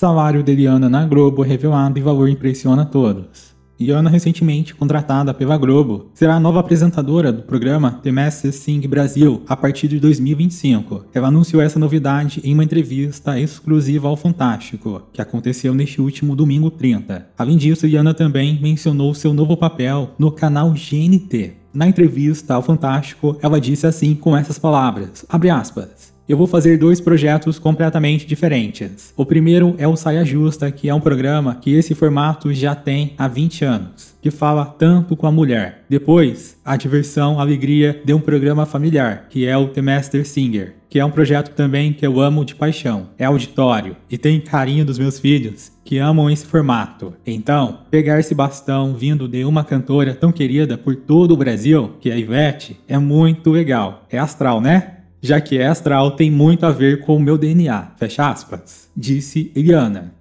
Salário de Liana na Globo revelado e valor impressiona todos. Liana, recentemente contratada pela Globo, será a nova apresentadora do programa The Master Sing Brasil a partir de 2025. Ela anunciou essa novidade em uma entrevista exclusiva ao Fantástico, que aconteceu neste último domingo 30. Além disso, Liana também mencionou seu novo papel no canal GNT. Na entrevista ao Fantástico, ela disse assim com essas palavras, abre aspas, eu vou fazer dois projetos completamente diferentes. O primeiro é o Saia Justa, que é um programa que esse formato já tem há 20 anos, que fala tanto com a mulher. Depois, a diversão, a alegria de um programa familiar, que é o The Master Singer, que é um projeto também que eu amo de paixão. É auditório e tem carinho dos meus filhos que amam esse formato. Então, pegar esse bastão vindo de uma cantora tão querida por todo o Brasil, que é a Ivete, é muito legal. É astral, né? Já que é astral tem muito a ver com o meu DNA, fecha aspas, disse Eliana.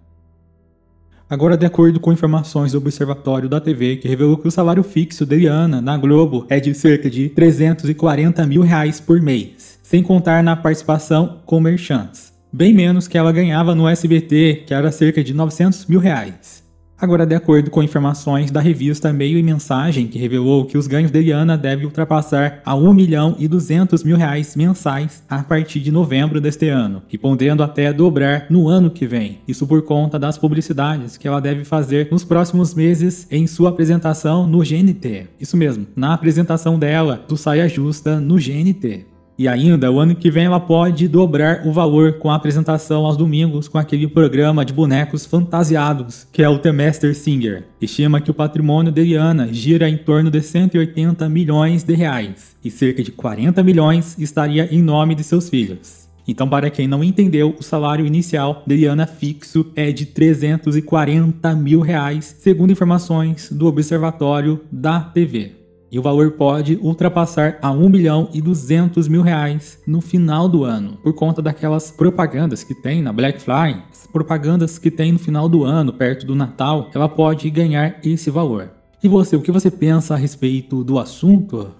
Agora, de acordo com informações do Observatório da TV, que revelou que o salário fixo de Eliana na Globo é de cerca de 340 mil reais por mês, sem contar na participação com merchants, bem menos que ela ganhava no SBT, que era cerca de 900 mil reais. Agora, de acordo com informações da revista Meio e Mensagem, que revelou que os ganhos de Eliana devem ultrapassar a 1 milhão e 200 mil reais mensais a partir de novembro deste ano, e podendo até dobrar no ano que vem. Isso por conta das publicidades que ela deve fazer nos próximos meses em sua apresentação no GNT. Isso mesmo, na apresentação dela do Saia Justa no GNT. E ainda, o ano que vem ela pode dobrar o valor com a apresentação aos domingos com aquele programa de bonecos fantasiados, que é o The Master Singer. Estima que o patrimônio de Liana gira em torno de 180 milhões de reais, e cerca de 40 milhões estaria em nome de seus filhos. Então, para quem não entendeu, o salário inicial de Liana fixo é de 340 mil reais, segundo informações do Observatório da TV e o valor pode ultrapassar a 1 milhão e 200 mil reais no final do ano, por conta daquelas propagandas que tem na Black Friday, propagandas que tem no final do ano, perto do Natal, ela pode ganhar esse valor. E você, o que você pensa a respeito do assunto?